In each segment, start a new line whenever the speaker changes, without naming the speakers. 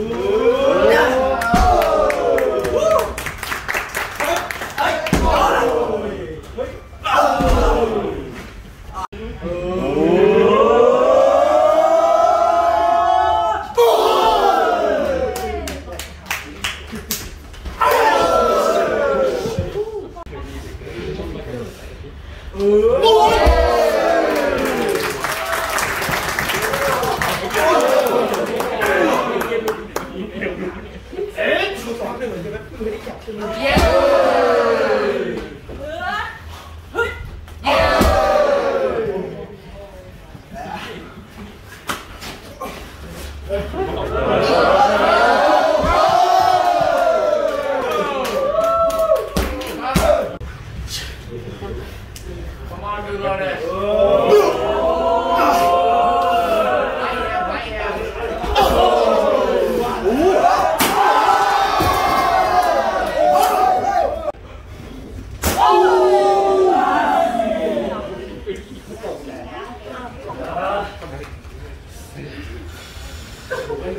Uhul!
มือสองหนึ่งใช่ไหมมือที่จับใช่ไหมเย้
ประมาณนึงเลย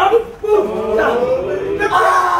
あ